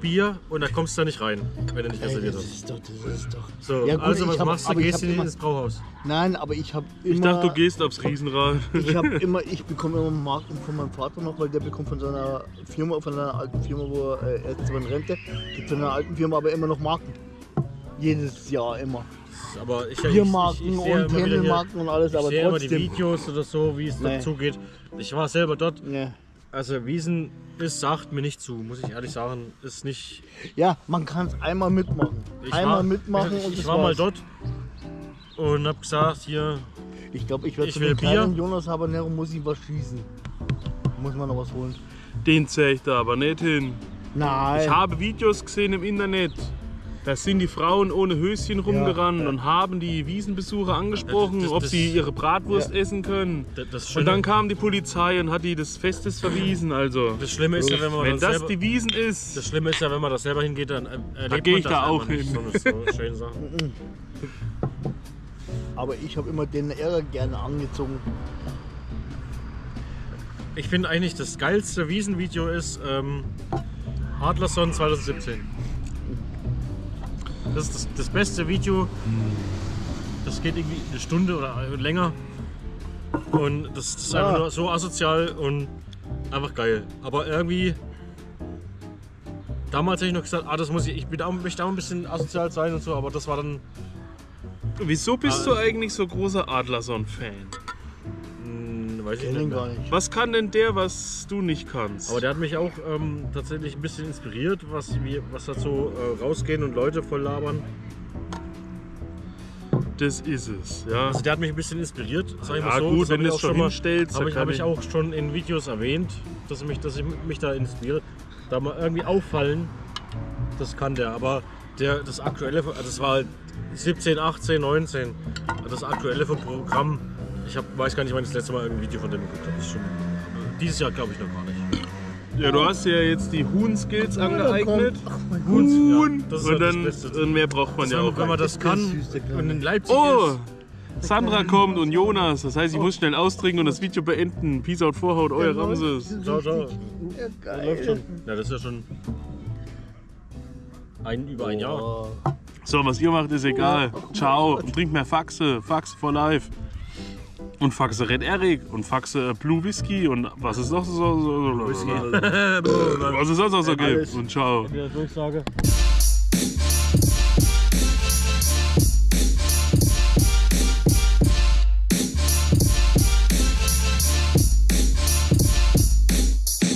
Bier und da kommst du da nicht rein, wenn du nicht reserviert das hast. ist doch, das ist doch. So, Ja, gut, also was ich hab- machst du? aber ich Gehst hab du in immer- das Brauhaus. Nein, aber ich habe immer. Ich dachte, du gehst aufs Riesenrad. Ich habe immer, ich bekomme immer Marken von meinem Vater noch, weil der bekommt von seiner Firma, von seiner alten Firma, wo er äh, er ist zwar in Rente, gibt von seiner alten Firma aber immer noch Marken. Jedes Jahr immer. Aber ich, Biermarken ich, ich, ich sehe und immer wieder hier- Händelmarken und alles, Ich aber sehe immer die trotzdem. Videos oder so, wie es Nee. dazu geht. Ich war selber dort. Ja. Also Wiesen ist, sagt mir nicht zu, muss ich ehrlich sagen. Ist nicht. ja, man kann es einmal mitmachen. Ich einmal war, mitmachen ich, und ich war mal war's. dort und hab gesagt, hier, Ich glaube, ich werde zu will dem kleinen Bier. Jonas Habanero muss ich was schießen. Muss man noch was holen. Den zähle ich da aber nicht hin. Nein. Ich habe Videos gesehen im Internet. Da sind die Frauen ohne Höschen rumgerannt ja. und haben die Wiesenbesucher angesprochen, Ja, das- ob das- sie ihre Bratwurst Ja. essen können. das, das, Und dann kam die Polizei und hat die des Festes verwiesen. Also, das Schlimme ist ja, wenn man wenn das das selber, die Wiesen ist, das Schlimme ist ja, wenn man das selber hingeht, dann äh, erlebt geh man ich das da auch nicht, hin. So, eine- so schöne Sachen. Aber ich habe immer den Ärger gerne angezogen. Ich finde eigentlich das geilste Wiesenvideo ist ähm, Adlerson 2017. Das ist das, das beste Video. Das geht irgendwie eine Stunde oder länger. Und das, ist einfach nur so asozial und einfach geil. Aber irgendwie. Damals hätte ich noch gesagt, ah, das muss ich, ich bin auch, möchte auch ein bisschen asozial sein und so, aber das war dann. wieso bist du eigentlich so großer Adlerson-Fan? Hm, weiß ich nicht mehr. gar nicht. Was kann denn der, was du nicht kannst? Aber der hat mich auch ähm, tatsächlich ein bisschen inspiriert, was, was dazu äh, rausgehen und Leute voll labern. das ist es, ja. Also der hat mich ein bisschen inspiriert, sag ich Ja, mal so. gut, Das wenn du es schon mal- hinstellst, Habe dann ich, kann hab ich ich- auch schon in Videos erwähnt, dass, mich, dass ich mich da inspiriert. Da mal irgendwie auffallen, das kann der. Aber der, das aktuelle, also das war halt 17, 18, 19. Das aktuelle vom Programm, Ich hab, weiß gar nicht, wann ich das letzte Mal ein Video von dem geguckt habe. Das schon, dieses Jahr glaube ich noch gar nicht. Ja, du hast ja jetzt die Huhn-Skills angeeignet. Ach mein. Huhn! Ja, das ist und halt das dann Beste. und mehr braucht man ja Wenn auch. wenn man das kann und in Leipzig Oh! ist. Sandra kommt und Jonas. Das heißt, ich muss schnell austrinken und das Video beenden. Peace out, Vorhaut, euer Ramses. Ciao, ciao. Ja, geil. Läuft schon. Ja, das ist ja schon ein, über ein Jahr. Oh. So, was ihr macht, ist egal. Ciao. Und trinkt mehr Faxe. Faxe for life. Und Faxe Red Eric. Und Faxe Blue Whisky. Und was es noch so, so, so, so was es sonst noch so gibt. Und ciao.